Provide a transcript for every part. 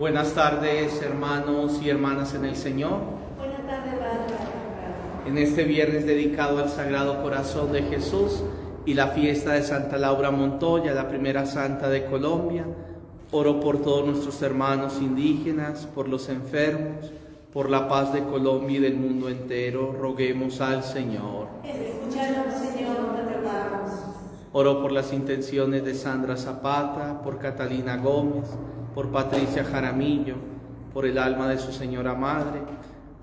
Buenas tardes, hermanos y hermanas en el Señor. Buenas tardes, Padre. En este viernes dedicado al Sagrado Corazón de Jesús y la fiesta de Santa Laura Montoya, la primera santa de Colombia, oro por todos nuestros hermanos indígenas, por los enfermos, por la paz de Colombia y del mundo entero. Roguemos al Señor. Escúchanos, Señor, te rogamos. Oro por las intenciones de Sandra Zapata, por Catalina Gómez, por Patricia Jaramillo, por el alma de su señora madre,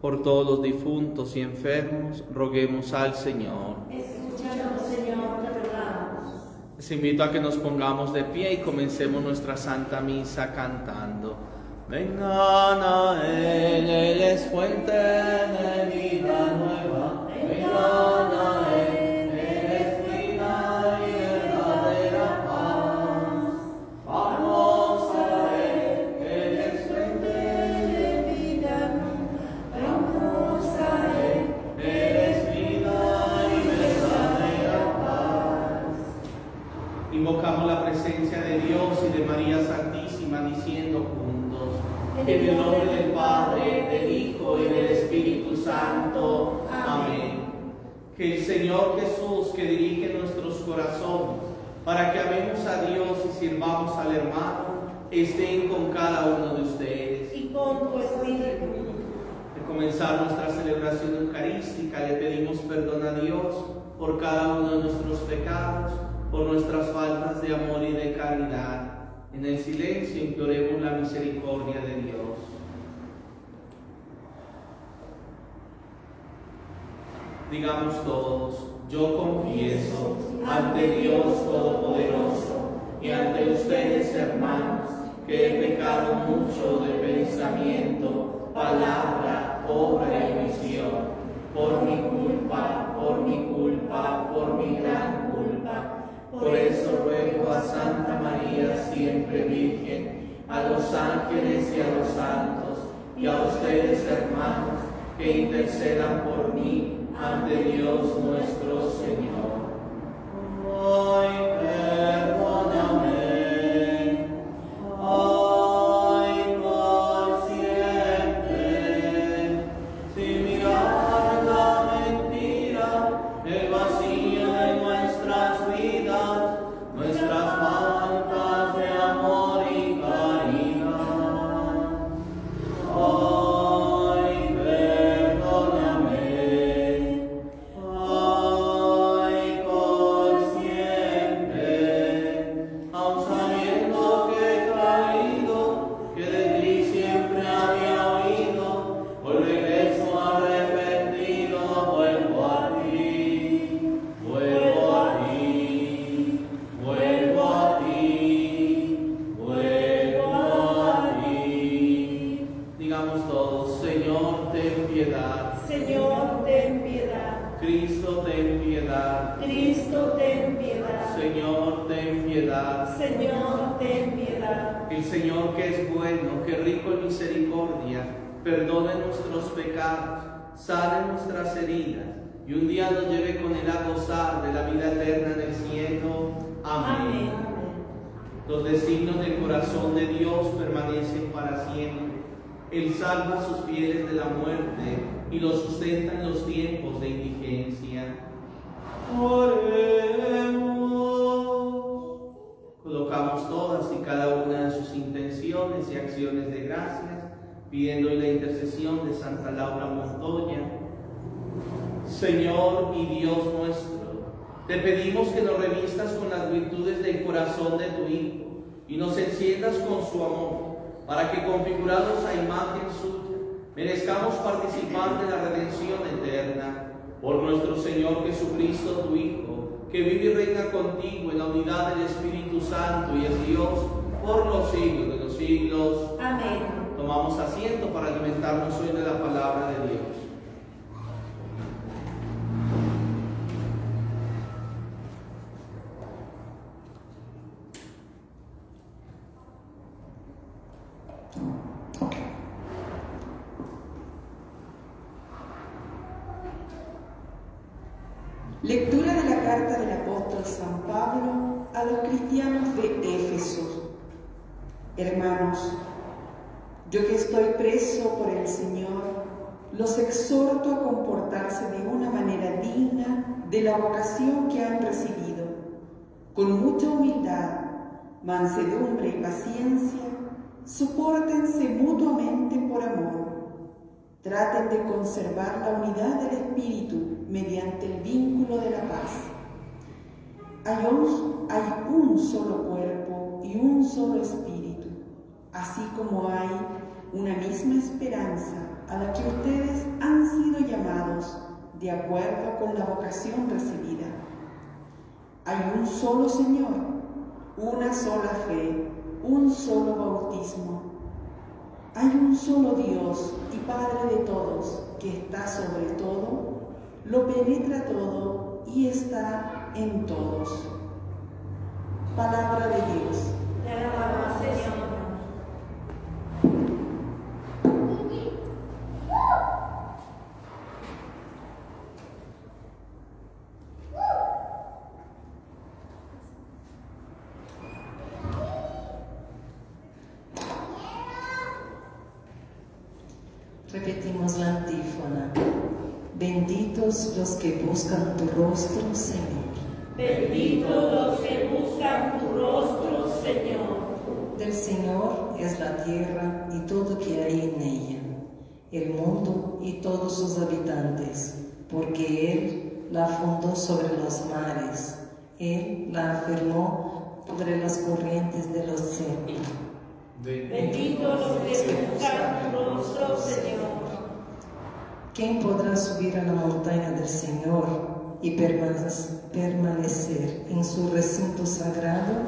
por todos los difuntos y enfermos, roguemos al Señor. Escúchanos, Señor, te rogamos. Les invito a que nos pongamos de pie y comencemos nuestra Santa Misa cantando. Vengan a Él, Él es fuente de vida María Santísima diciendo juntos, en el nombre del Padre, del Hijo y del Espíritu Santo. Amén. Que el Señor Jesús que dirige nuestros corazones para que amemos a Dios y sirvamos al hermano, estén con cada uno de ustedes. Y con tu espíritu. Al comenzar nuestra celebración eucarística, le pedimos perdón a Dios por cada uno de nuestros pecados, por nuestras faltas de amor y de caridad. En el silencio imploremos la misericordia de Dios. Digamos todos, yo confieso ante Dios Todopoderoso y ante ustedes, hermanos, que he pecado mucho de pensamiento, palabra, obra y omisión, por mi culpa, por mi culpa, por mi gran. Por eso ruego a Santa María, siempre Virgen, a los ángeles y a los santos, y a ustedes, hermanos, que intercedan por mí ante Dios nuestro Señor. Los designios del corazón de Dios permanecen para siempre. Él salva sus fieles de la muerte y los sustenta en los tiempos de indigencia. Oremos. Colocamos todas y cada una de sus intenciones y acciones de gracias, pidiendo la intercesión de Santa Laura Montoya. Señor y Dios nuestro, te pedimos que nos revistas con las virtudes del corazón de tu Hijo y nos enciendas con su amor, para que configurados a imagen suya, merezcamos participar de la redención eterna. Por nuestro Señor Jesucristo, tu Hijo, que vive y reina contigo en la unidad del Espíritu Santo y es Dios por los siglos de los siglos. Amén. Tomamos asiento para alimentarnos hoy de la palabra de Dios. Lectura de la carta del apóstol San Pablo a los cristianos de Éfeso. Hermanos, Yo que estoy preso por el Señor, los exhorto a comportarse de una manera digna de la vocación que han recibido, con mucha humildad, mansedumbre y paciencia, soportense mutuamente por amor. Traten de conservar la unidad del Espíritu mediante el vínculo de la paz. Hay un, hay un solo cuerpo y un solo Espíritu, así como hay una misma esperanza a la que ustedes han sido llamados de acuerdo con la vocación recibida. Hay un solo Señor, una sola fe, un solo bautismo. Hay un solo Dios y Padre de todos, que está sobre todo, lo penetra todo y está en todos. Palabra de Dios. Te alabamos, Señor. Repetimos la antífona. Benditos los que buscan tu rostro, Señor. Benditos los que buscan tu rostro, Señor. Del Señor es la tierra y todo que hay en ella, el mundo y todos sus habitantes, porque Él la fundó sobre los mares, Él la afirmó sobre las corrientes de los cielos. Benditos los que buscan tu rostro, Señor. ¿Quién podrá subir a la montaña del Señor y permanecer en su recinto sagrado?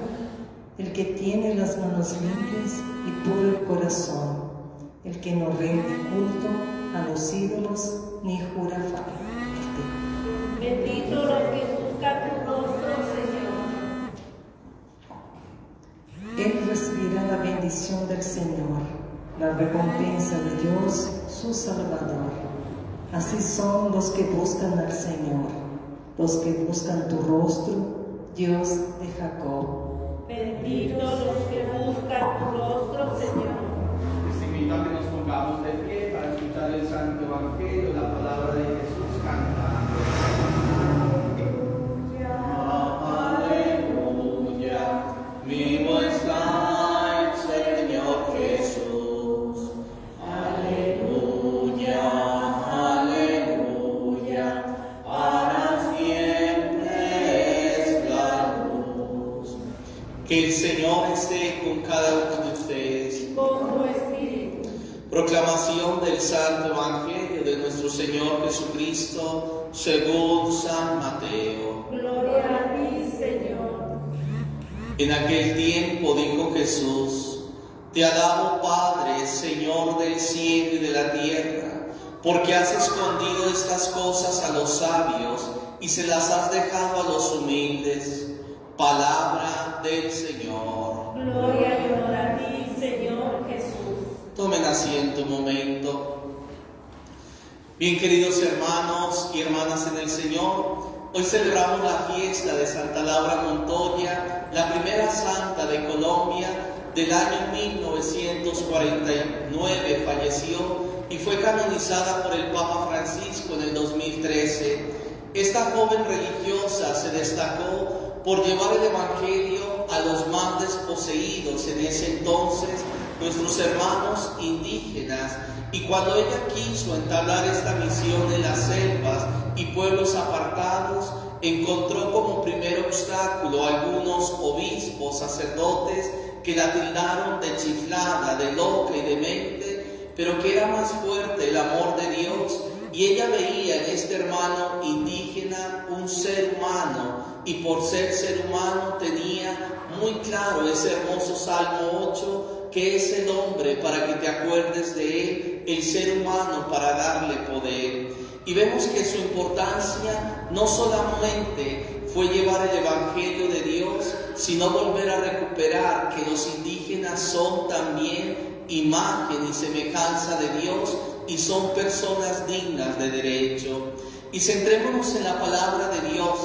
El que tiene las manos limpias y puro el corazón, el que no rinde culto a los ídolos ni jura falta. Benditos los que buscan tu rostro, Señor. Él recibirá la bendición del Señor, la recompensa de Dios, su Salvador. Así son los que buscan al Señor, los que buscan tu rostro, Dios de Jacob. Benditos los que buscan tu rostro, Señor. Les invito a que nos pongamos de pie para escuchar el Santo Evangelio, la palabra de Jesús Según San Mateo. Gloria a ti, Señor. En aquel tiempo dijo Jesús, Te alabo Padre, Señor del cielo y de la tierra, porque has escondido estas cosas a los sabios y se las has dejado a los humildes. Palabra del Señor. Gloria y honor a ti, Señor Jesús. Tomen asiento un momento. Bien, queridos hermanos y hermanas en el Señor, hoy celebramos la fiesta de Santa Laura Montoya, la primera santa de Colombia. Del año 1949 falleció y fue canonizada por el Papa Francisco en el 2013. Esta joven religiosa se destacó por llevar el Evangelio a los más desposeídos en ese entonces, nuestros hermanos indígenas, y cuando ella quiso entablar esta misión en las selvas y pueblos apartados, encontró como primer obstáculo algunos obispos, sacerdotes, que la tildaron de chiflada, de loca y demente, pero que era más fuerte el amor de Dios. Y ella veía en este hermano indígena un ser humano y por ser ser humano tenía muy claro ese hermoso Salmo 8 que es el hombre para que te acuerdes de él, el ser humano para darle poder. Y vemos que su importancia no solamente fue llevar el Evangelio de Dios, sino volver a recuperar que los indígenas son también imagen y semejanza de Dios y son personas dignas de derecho. Y centrémonos en la palabra de Dios.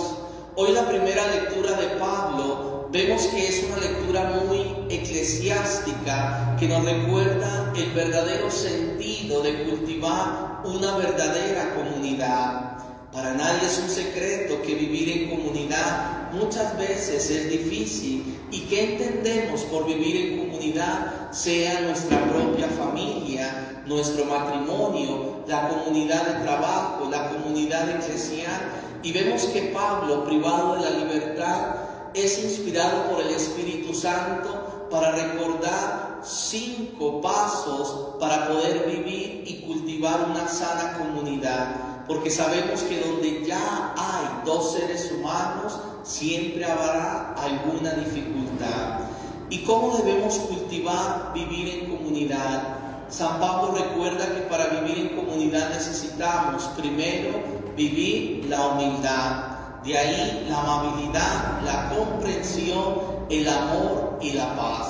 Hoy la primera lectura de Pablo vemos que es una lectura muy eclesiástica que nos recuerda el verdadero sentido de cultivar una verdadera comunidad. Para nadie es un secreto que vivir en comunidad muchas veces es difícil y que entendemos por vivir en comunidad sea nuestra propia familia, nuestro matrimonio, la comunidad de trabajo, la comunidad eclesial. Y vemos que Pablo, privado de la libertad, es inspirado por el Espíritu Santo para recordar cinco pasos para poder vivir y cultivar una sana comunidad porque sabemos que donde ya hay dos seres humanos, siempre habrá alguna dificultad. ¿Y cómo debemos cultivar vivir en comunidad? San Pablo recuerda que para vivir en comunidad necesitamos primero vivir la humildad, de ahí la amabilidad, la comprensión, el amor y la paz.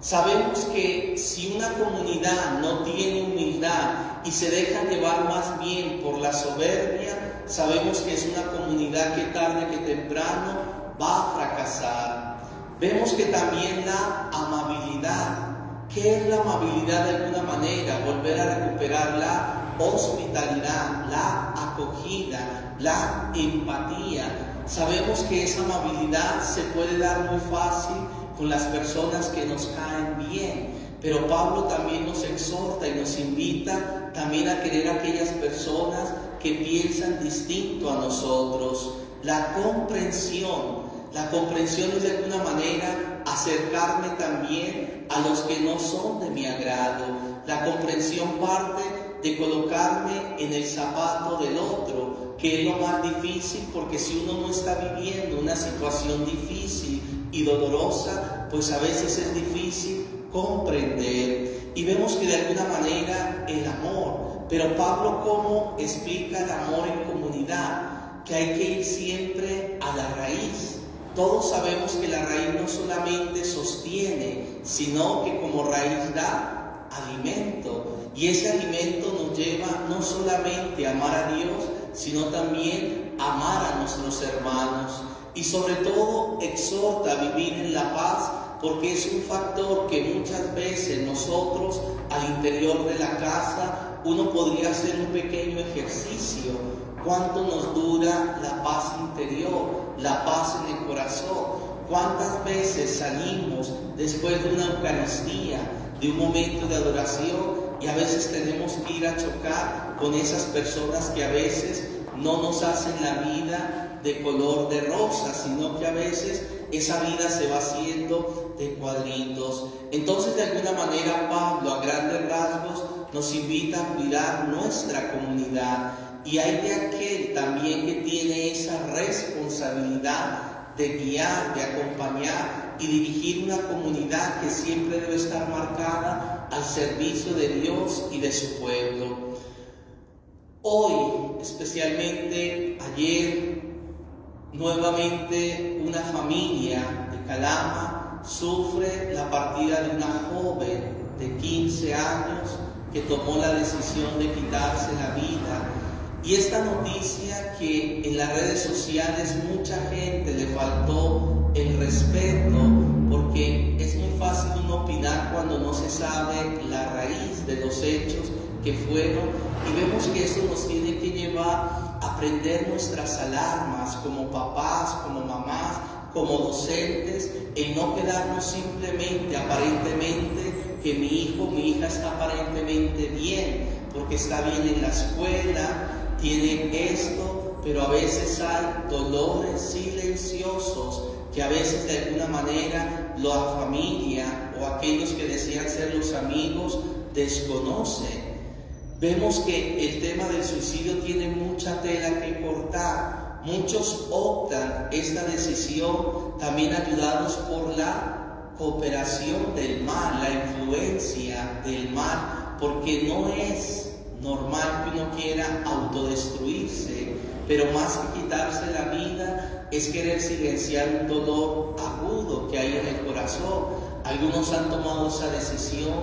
Sabemos que si una comunidad no tiene humildad y se deja llevar más bien por la soberbia, sabemos que es una comunidad que tarde que temprano va a fracasar. Vemos que también la amabilidad, ¿qué es la amabilidad de alguna manera? Volver a recuperar la hospitalidad, la acogida, la empatía. Sabemos que esa amabilidad se puede dar muy fácil con las personas que nos caen bien. Pero Pablo también nos exhorta y nos invita también a querer a aquellas personas que piensan distinto a nosotros. La comprensión, la comprensión es de alguna manera acercarme también a los que no son de mi agrado. La comprensión parte de colocarme en el zapato del otro, que es lo más difícil porque si uno no está viviendo una situación difícil, y dolorosa, pues a veces es difícil comprender. Y vemos que de alguna manera el amor, pero Pablo cómo explica el amor en comunidad, que hay que ir siempre a la raíz. Todos sabemos que la raíz no solamente sostiene, sino que como raíz da alimento. Y ese alimento nos lleva no solamente a amar a Dios, sino también a amar a nuestros hermanos y sobre todo exhorta a vivir en la paz porque es un factor que muchas veces nosotros al interior de la casa uno podría hacer un pequeño ejercicio. ¿Cuánto nos dura la paz interior, la paz en el corazón? ¿Cuántas veces salimos después de una Eucaristía, de un momento de adoración y a veces tenemos que ir a chocar con esas personas que a veces no nos hacen la vida de color de rosa, sino que a veces esa vida se va haciendo de cuadritos. Entonces, de alguna manera, Pablo, a grandes rasgos, nos invita a cuidar nuestra comunidad. Y hay de aquel también que tiene esa responsabilidad de guiar, de acompañar y dirigir una comunidad que siempre debe estar marcada al servicio de Dios y de su pueblo. Hoy, especialmente ayer, Nuevamente una familia de Calama sufre la partida de una joven de 15 años que tomó la decisión de quitarse la vida. Y esta noticia que en las redes sociales mucha gente le faltó el respeto porque es muy fácil uno opinar cuando no se sabe la raíz de los hechos que fueron. Y vemos que eso nos tiene que llevar aprender nuestras alarmas como papás, como mamás, como docentes, en no quedarnos simplemente, aparentemente, que mi hijo, mi hija está aparentemente bien, porque está bien en la escuela, tiene esto, pero a veces hay dolores silenciosos que a veces de alguna manera la familia o aquellos que desean ser los amigos desconocen. Vemos que el tema del suicidio tiene mucha tela que cortar. Muchos optan esta decisión también ayudados por la cooperación del mal, la influencia del mal, porque no es normal que uno quiera autodestruirse, pero más que quitarse la vida es querer silenciar un dolor agudo que hay en el corazón. Algunos han tomado esa decisión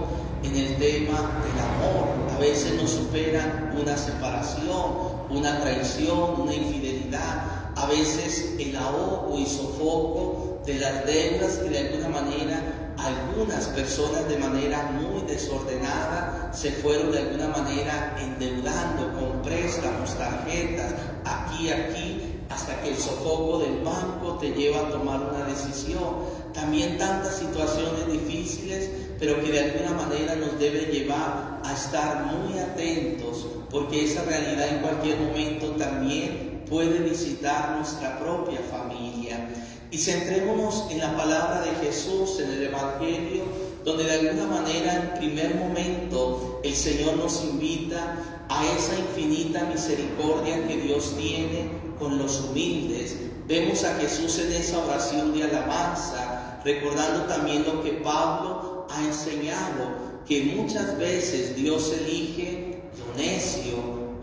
en el tema del amor. A veces nos supera una separación, una traición, una infidelidad. A veces el ahogo y sofoco de las deudas que de alguna manera algunas personas de manera muy desordenada se fueron de alguna manera endeudando con préstamos, tarjetas, aquí, aquí, hasta que el sofoco del banco te lleva a tomar una decisión. También tantas situaciones difíciles, pero que de alguna manera nos debe llevar a estar muy atentos, porque esa realidad en cualquier momento también puede visitar nuestra propia familia. Y centrémonos en la palabra de Jesús, en el Evangelio, donde de alguna manera en primer momento el Señor nos invita a esa infinita misericordia que Dios tiene con los humildes. Vemos a Jesús en esa oración de alabanza, recordando también lo que Pablo ha enseñado, que muchas veces Dios elige lo necio,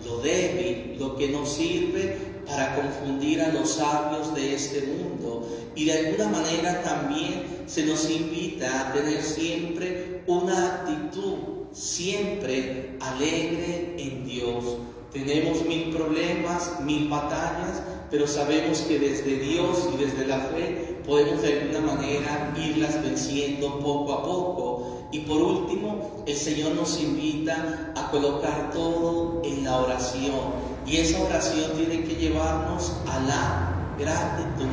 lo débil, lo que no sirve para confundir a los sabios de este mundo. Y de alguna manera también se nos invita a tener siempre una actitud siempre alegre en Dios. Tenemos mil problemas, mil batallas, pero sabemos que desde Dios y desde la fe podemos de alguna manera irlas venciendo poco a poco. Y por último, el Señor nos invita a colocar todo en la oración y esa oración tiene que llevarnos a la gratitud.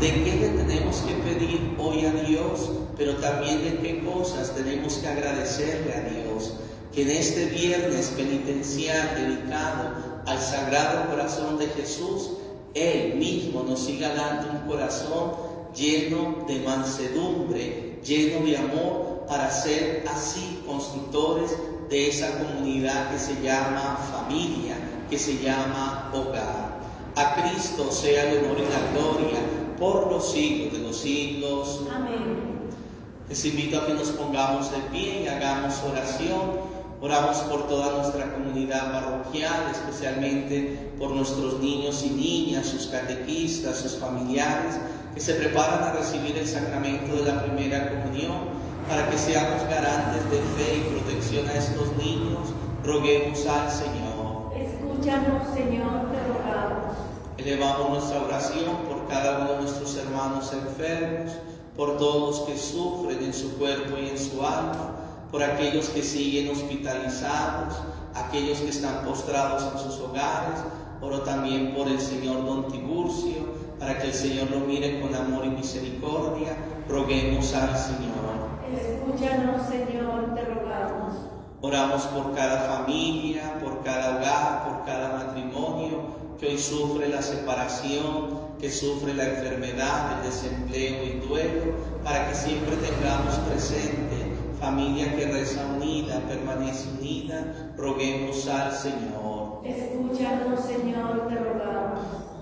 ¿De qué le tenemos que pedir hoy a Dios? Pero también de qué cosas tenemos que agradecerle a Dios. Que en este viernes penitencial dedicado al Sagrado Corazón de Jesús, Él mismo nos siga dando un corazón lleno de mansedumbre, lleno de amor, para ser así constructores de esa comunidad que se llama familia que se llama hogar. A Cristo sea el honor y la gloria por los siglos de los siglos. Amén. Les invito a que nos pongamos de pie y hagamos oración. Oramos por toda nuestra comunidad parroquial, especialmente por nuestros niños y niñas, sus catequistas, sus familiares, que se preparan a recibir el sacramento de la primera comunión, para que seamos garantes de fe y protección a estos niños. Roguemos al Señor. Escúchanos, Señor, te rogamos. Elevamos nuestra oración por cada uno de nuestros hermanos enfermos, por todos que sufren en su cuerpo y en su alma, por aquellos que siguen hospitalizados, aquellos que están postrados en sus hogares, oro también por el Señor Don Tiburcio, para que el Señor lo mire con amor y misericordia, roguemos al Señor. Escúchanos, Señor, te rogamos. Oramos por cada familia, por cada hogar, por cada matrimonio que hoy sufre la separación, que sufre la enfermedad, el desempleo y duelo, para que siempre tengamos presente familia que reza unida, permanece unida, roguemos al Señor. Escúchanos, Señor, te rogamos.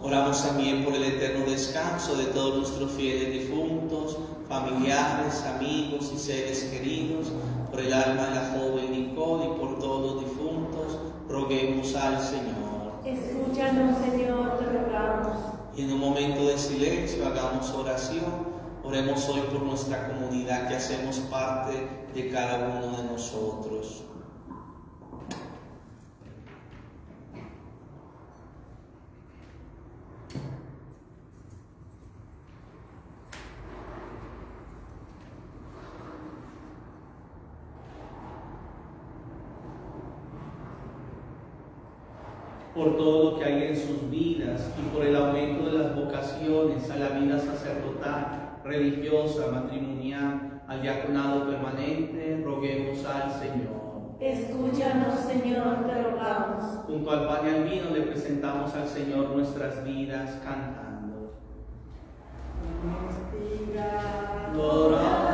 Oramos también por el eterno descanso de todos nuestros fieles difuntos, familiares, amigos y seres queridos, por el alma de la joven Nicole y por todos los difuntos, roguemos al Señor. Escúchanos, Señor, te rogamos. Y en un momento de silencio hagamos oración. Oremos hoy por nuestra comunidad que hacemos parte de cada uno de nosotros. por todo lo que hay en sus vidas y por el aumento de las vocaciones a la vida sacerdotal, religiosa, matrimonial, al diaconado permanente, roguemos al Señor. Escúchanos, Señor, te rogamos. Junto al pan y al vino le presentamos al Señor nuestras vidas cantando. Gloria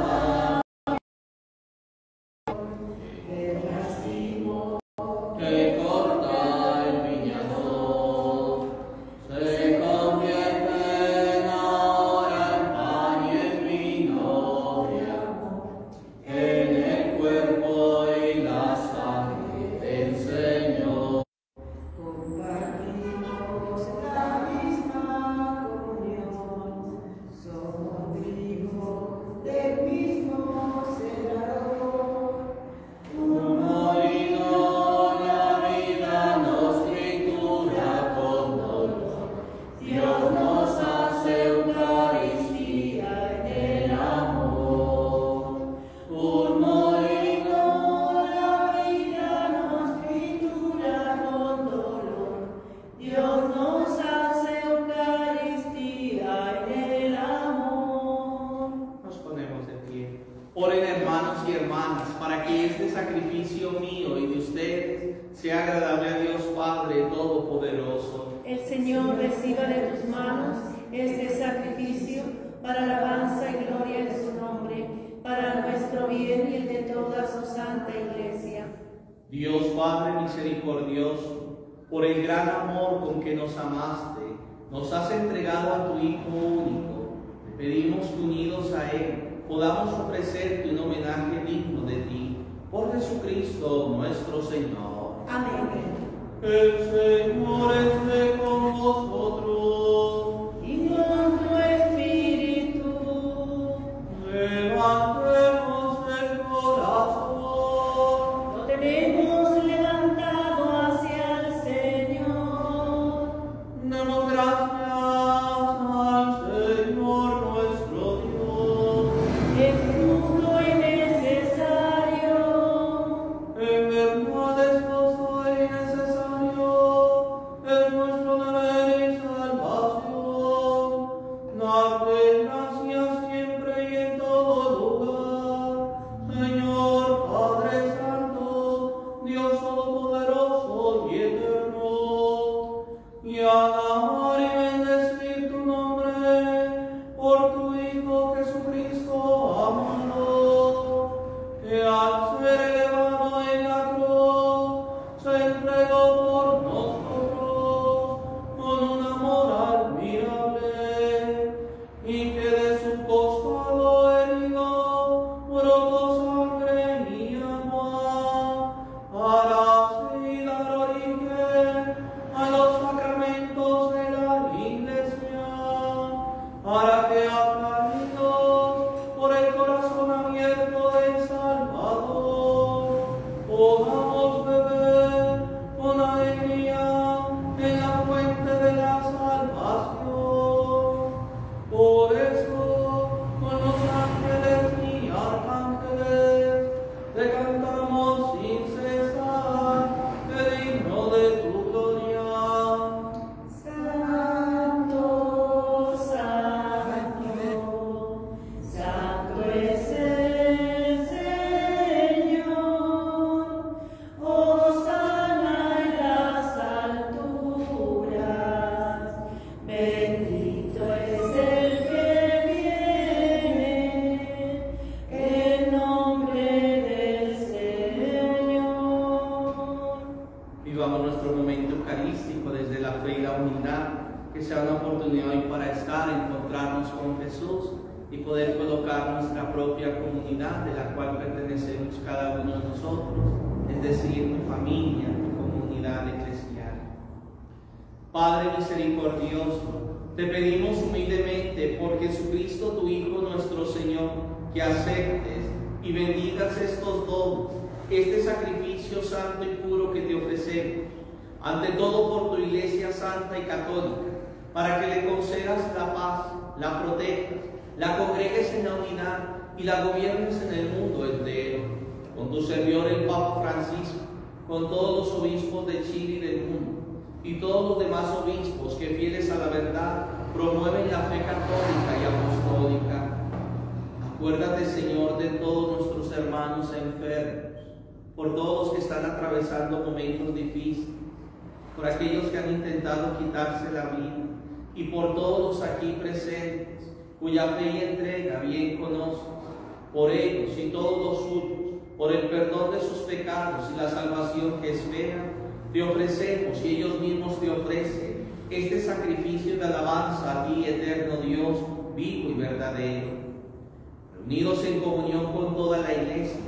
El Señor es decir, tu familia, tu comunidad eclesial. Padre misericordioso, te pedimos humildemente por Jesucristo, tu Hijo nuestro Señor, que aceptes y bendigas estos dones, este sacrificio santo y puro que te ofrecemos, ante todo por tu Iglesia santa y católica, para que le concedas la paz, la protejas, la congregues en la unidad y la gobiernes en el mundo entero, con tu servidor el Papa Francisco, con todos los obispos de Chile y del mundo, y todos los demás obispos que fieles a la verdad promueven la fe católica y apostólica. Acuérdate, Señor, de todos nuestros hermanos enfermos, por todos los que están atravesando momentos difíciles, por aquellos que han intentado quitarse la vida y por todos los aquí presentes cuya fe y entrega bien conoces, por ellos y todos los suyos, por el perdón de sus pecados y la salvación que esperan, te ofrecemos y ellos mismos te ofrecen este sacrificio de alabanza a ti, eterno Dios, vivo y verdadero. Reunidos en comunión con toda la iglesia,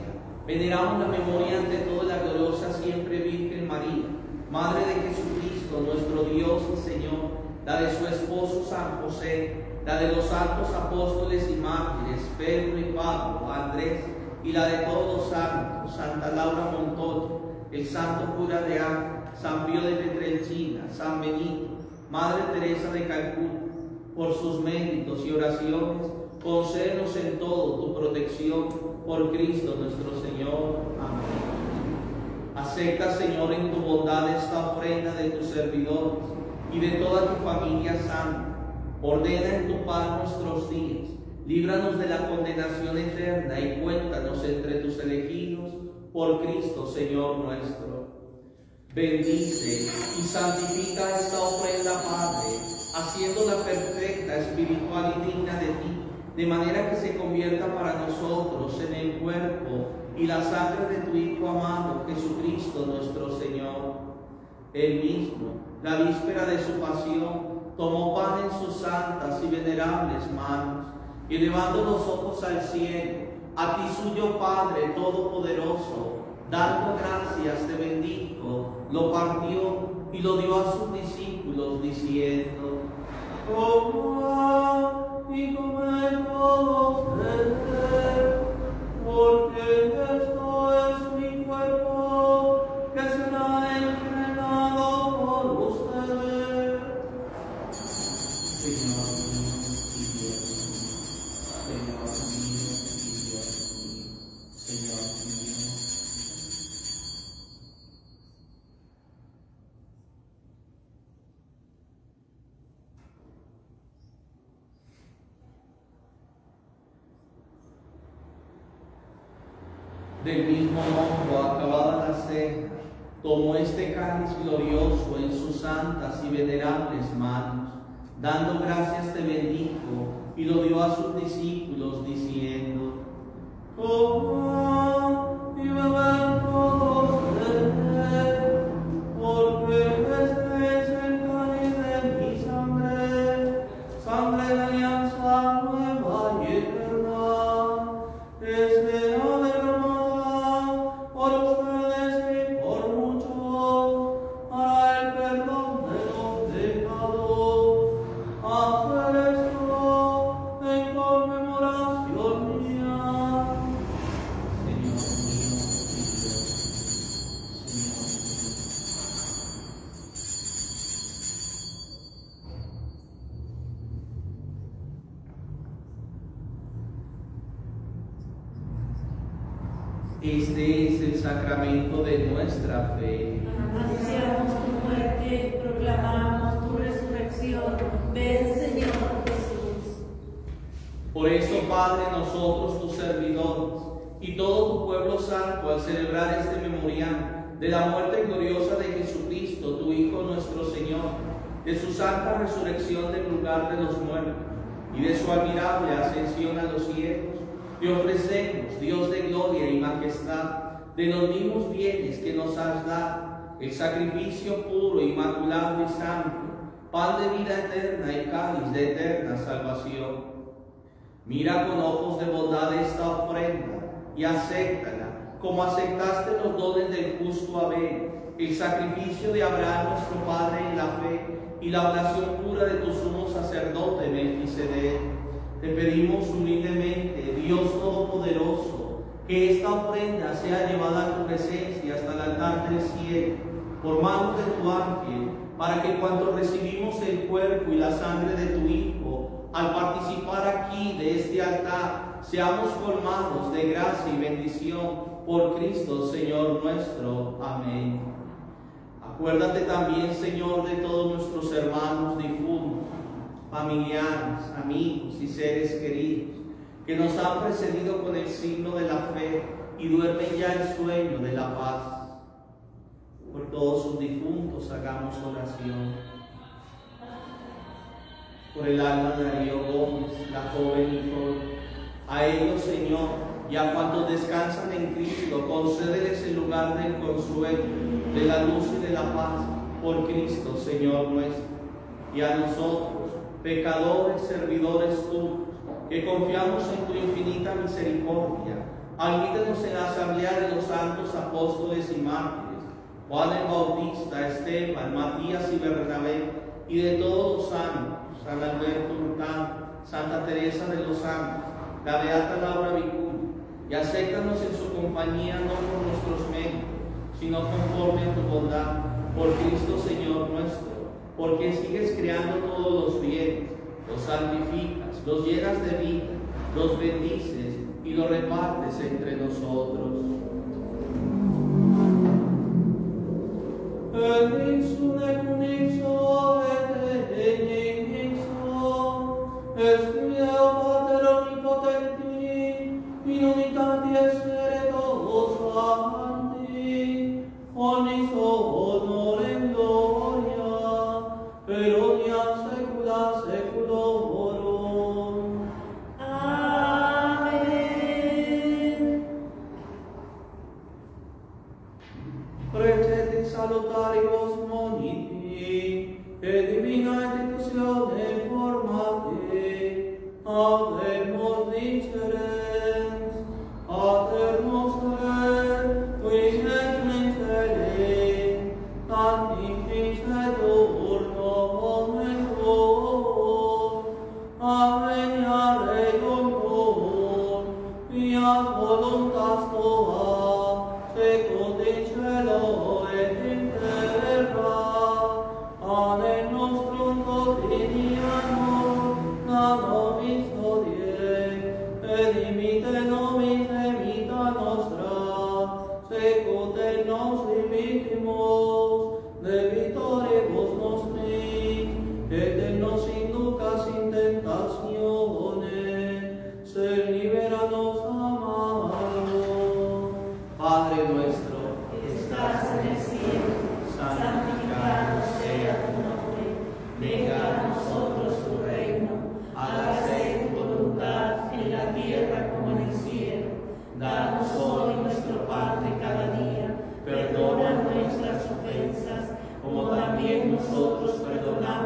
veneramos la memoria ante toda la gloriosa siempre Virgen María, Madre de Jesucristo, nuestro Dios y Señor, la de su esposo San José, la de los santos apóstoles y mártires, Pedro y Pablo, Andrés, y la de todos los santos, Santa Laura Montoya, el santo cura de Ávila, San Pío de Petrelcina, San Benito, Madre Teresa de Calcuta, por sus méritos y oraciones, concédenos en todo tu protección por Cristo nuestro Señor. Amén. Acepta, Señor, en tu bondad esta ofrenda de tus servidores y de toda tu familia santa. Ordena en tu paz nuestros días, líbranos de la condenación eterna y cuéntanos entre tus elegidos por Cristo, Señor nuestro. Bendice y santifica esta ofrenda, Padre, haciéndola perfecta, espiritual y digna de ti, de manera que se convierta para nosotros en el cuerpo y la sangre de tu Hijo amado, Jesucristo nuestro Señor. Él mismo, la víspera de su pasión, tomó pan en sus santas y venerables manos, y elevando los ojos al cielo, a ti suyo Padre Todopoderoso, dando gracias te bendijo, lo partió y lo dio a sus discípulos diciendo, Coma y comed todos este cáliz glorioso en sus santas y venerables manos, dando gracias te bendijo y lo dio a sus discípulos diciendo, Tomad Mira con ojos de bondad esta ofrenda y acéptala, como aceptaste los dones del justo Abel, el sacrificio de Abraham nuestro Padre en la fe y la oración pura de tu sumo sacerdote Melquisedec. Te pedimos humildemente, Dios Todopoderoso, que esta ofrenda sea llevada a tu presencia hasta el altar del cielo, por manos de tu ángel, para que cuando recibimos el cuerpo y la sangre de tu Hijo, al participar aquí de este altar, seamos colmados de gracia y bendición por Cristo, Señor nuestro. Amén. Acuérdate también, Señor, de todos nuestros hermanos difuntos, familiares, amigos y seres queridos, que nos han precedido con el signo de la fe y duermen ya el sueño de la paz. Por todos sus difuntos hagamos oración por el alma de Darío Gómez, la joven Nicole. A ellos, Señor, y a cuantos descansan en Cristo, concédeles el lugar del consuelo, de la luz y de la paz, por Cristo, Señor nuestro. Y a nosotros, pecadores, servidores tuyos, que confiamos en tu infinita misericordia, admítenos en la asamblea de los santos apóstoles y mártires, Juan el Bautista, Esteban, Matías y Bernabé, y de todos los santos, San Alberto Hurtado, Santa Teresa de los Santos, la Beata Laura Vicuña, y acéptanos en su compañía no por nuestros medios, sino conforme a tu bondad, por Cristo Señor nuestro, porque sigues creando todos los bienes, los santificas, los llenas de vida, los bendices y los repartes entre nosotros. est mea Pater omnipotenti, in unitate est eretos Sancti, omnis Ave, Ave, Ave, Ave,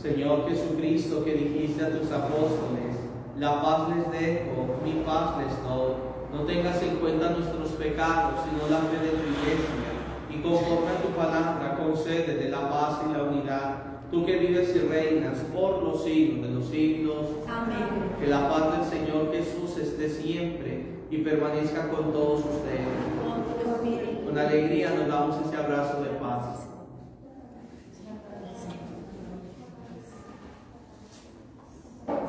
Señor Jesucristo, que dijiste a tus apóstoles, la paz les dejo, mi paz les doy. No tengas en cuenta nuestros pecados, sino la fe de tu iglesia. Y conforme a tu palabra, concede de la paz y la unidad. Tú que vives y reinas por los siglos de los siglos. Amén. Que la paz del Señor Jesús esté siempre y permanezca con todos ustedes. Con tu espíritu. Con alegría nos damos ese abrazo de paz.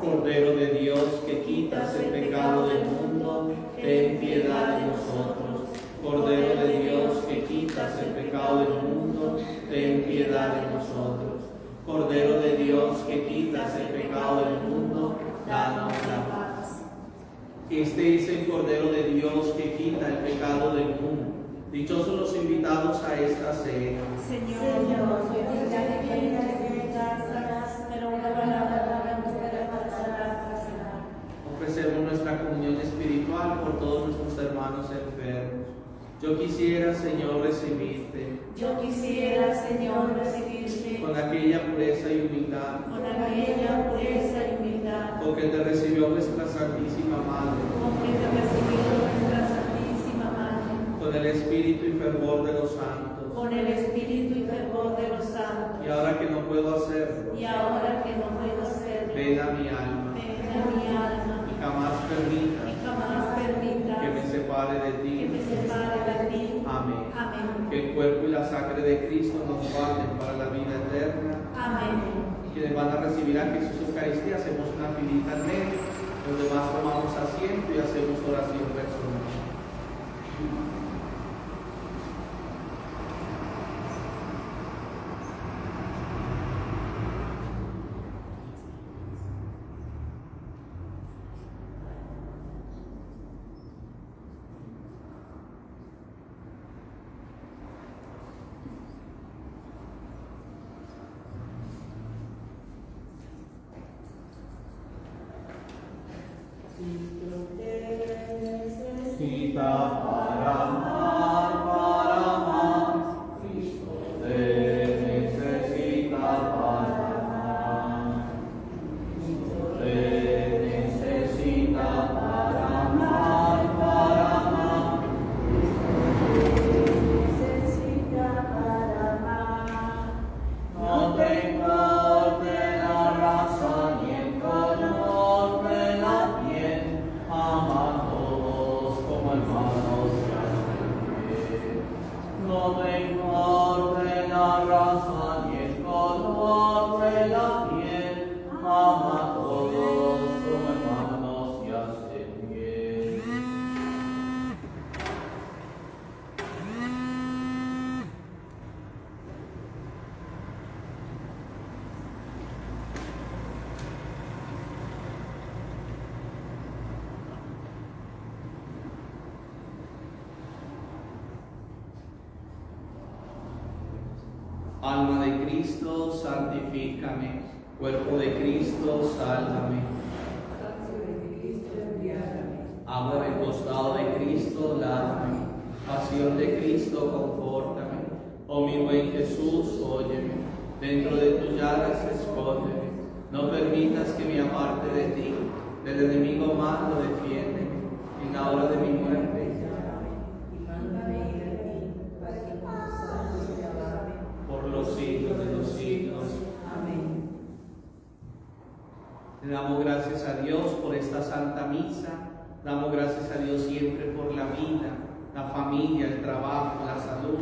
Cordero de Dios que quitas el pecado del mundo, ten piedad de nosotros. Cordero de Dios que quitas el pecado del mundo, ten piedad de nosotros. Cordero de Dios que quitas el pecado del mundo, danos la paz. Este es el Cordero de Dios que quita el pecado del mundo. Dichosos los invitados a esta cena. Señor, soy digna de que entres en mi casa, pero una palabra para usted para sanar. Ofrecemos nuestra comunión espiritual por todos nuestros hermanos enfermos. Yo quisiera, Señor, recibirte Yo quisiera, Señor, recibirte con aquella pureza y humildad con aquella pureza y humildad con que te recibió nuestra Santísima Madre, con que te recibió nuestra Santísima Madre, con el espíritu y fervor de los santos. con el espíritu y fervor de los santos. Y ahora que no puedo hacerlo, Y ahora que no puedo hacerlo, ven a mi alma ven a mi alma jamás permita y jamás permita que me separe de que ti. me separe de ti. Amén. Amén. Que el cuerpo y la sangre de Cristo nos guarden para la vida eterna. Amén. Quienes van a recibir a Jesús Eucaristía, hacemos una filita en medio, los demás tomamos asiento y hacemos oración personal. Alma de Cristo, santifícame. Cuerpo de Cristo, sálvame. Agua del costado de Cristo, lávame. Pasión de Cristo, confórtame. Oh mi buen Jesús, óyeme. Dentro de tus llagas, escóndeme. No permitas que me aparte de ti. Del enemigo malo, defiéndeme. En la hora de mi muerte, por los siglos de los siglos. Amén. Le damos gracias a Dios por esta santa misa. Damos gracias a Dios siempre por la vida, la familia, el trabajo, la salud,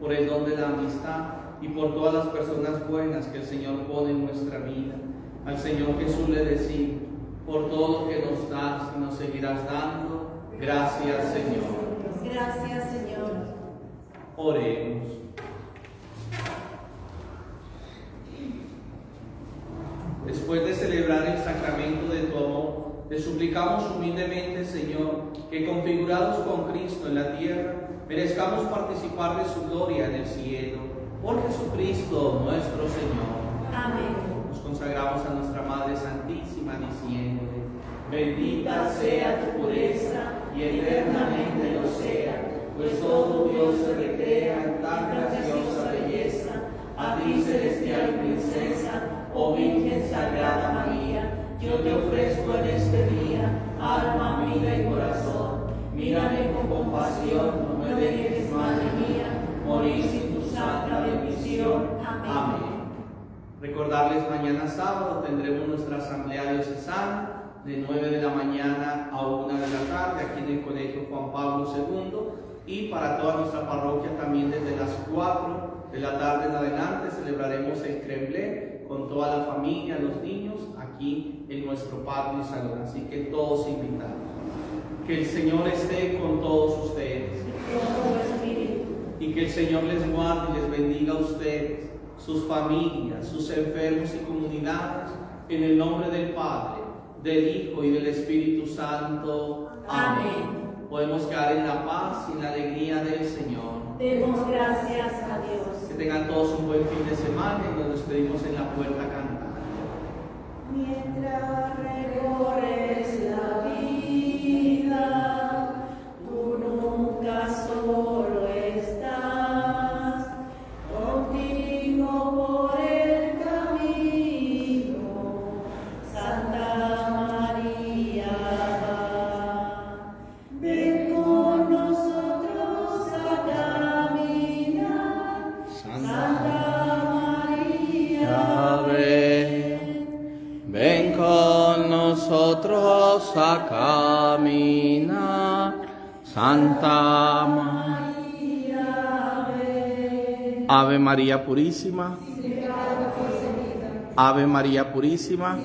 por el don de la amistad y por todas las personas buenas que el Señor pone en nuestra vida. Al Señor Jesús le decimos, por todo lo que nos das y nos seguirás dando, gracias Señor. Gracias, Señor. Oremos. Después de celebrar el sacramento de tu amor, te suplicamos humildemente, Señor, que configurados con Cristo en la tierra, merezcamos participar de su gloria en el cielo. Por Jesucristo nuestro Señor. Amén. Nos consagramos a nuestra Madre Santísima diciéndole, Bendita sea tu pureza y eternamente lo sea, pues todo Dios se recrea en tan graciosa belleza. A ti, celestial princesa, oh Virgen Sagrada María, yo te ofrezco en este día alma, vida y corazón. Mírame con compasión, me Madre mía, morir sin tu santa bendición. Amén. Recordarles, mañana sábado tendremos nuestra asamblea diocesana de 9 de la mañana a 1 de la tarde aquí en el Colegio Juan Pablo II y para toda nuestra parroquia también desde las 4 de la tarde en adelante celebraremos el Cremblé con toda la familia, los niños, aquí en nuestro patio y salón. Así que todos invitados. Que el Señor esté con todos ustedes. Y que el Señor les guarde y les bendiga a ustedes, sus familias, sus enfermos y comunidades, en el nombre del Padre, del Hijo y del Espíritu Santo. Amén. Podemos quedar en la paz y en la alegría del Señor. Demos gracias a Dios. Que tengan todos un buen fin de semana y nos despedimos en la puerta cantando. Mientras recorres María Purísima. Ave María Purísima.